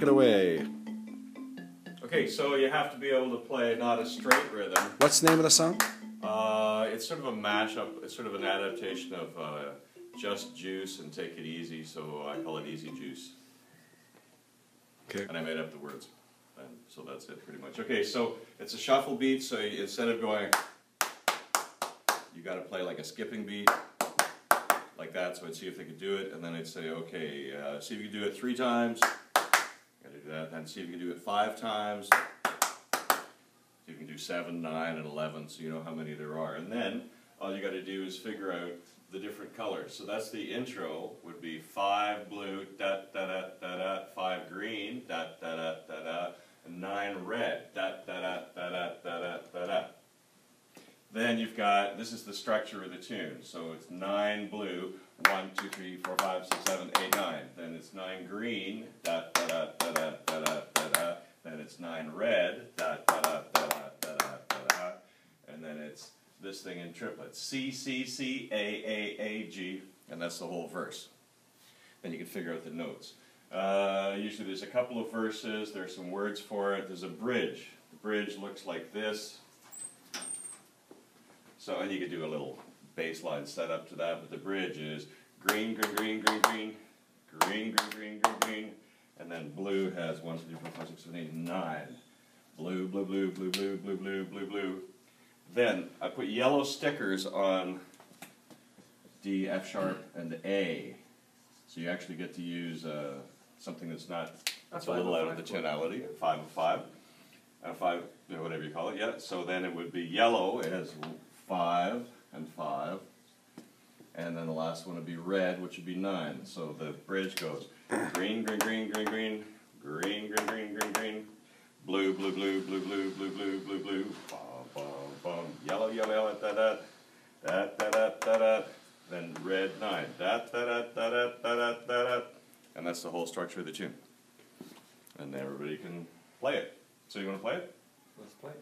it away. Okay, so you have to be able to play not a straight rhythm. What's the name of the song? Uh, it's sort of a mashup. It's sort of an adaptation of uh, Just Juice and Take It Easy, so I call it Easy Juice. Okay. And I made up the words. And so that's it pretty much. Okay, so it's a shuffle beat, so instead of going, you got to play like a skipping beat, like that. So I'd see if they could do it, and then I'd say, okay, uh, see if you can do it three times. That. Then see if you can do it five times. You can do seven, nine, and eleven, so you know how many there are. And then all you got to do is figure out the different colors. So that's the intro. Would be five blue, da da da da da, five green, da da da da da, and nine red, da da da da da da da da da. Then you've got this is the structure of the tune. So it's nine blue, one, two, three, four, five, six, seven, eight, nine. Then it's nine green, da da da da da it's nine red, da da da da da da da. And then it's this thing in triplets. C C C A A A G, and that's the whole verse. Then you can figure out the notes. Uh, usually there's a couple of verses. There's some words for it. There's a bridge. The bridge looks like this. So, and you could do a little bass line set up to that, but the bridge is green, green, green, green, green, green, green, green, green, and then blue has one, two, three, four, five, six, seven, eight, nine. Blue, blue, blue, blue, blue, blue, blue, blue, blue. Then I put yellow stickers on D, F sharp, and A. So you actually get to use uh, something that's not that's a little out of the tonality, five of five, uh, five, you know, whatever you call it. Yeah. So then it would be yellow. It has five and five, and then the last one would be red, which would be nine. So the bridge goes green, green, green, green, green, green, green, green, green, green, blue, blue, blue, blue, blue, blue, blue, blue, blue, bum, bum, bum, yellow, yellow, yellow, da da, da da da da da, then red nine, da da da da da da da da da, and that's the whole structure of the tune. And everybody can play it. So you want to play it? Let's play.